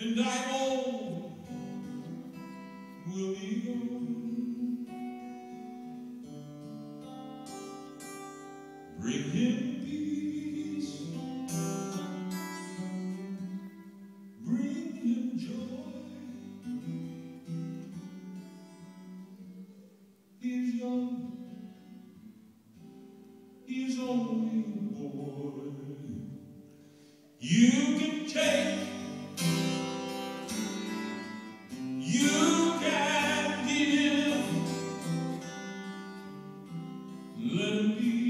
and I'm old will be gone. Bring him peace, bring him joy. He's young, he's old. Let it be.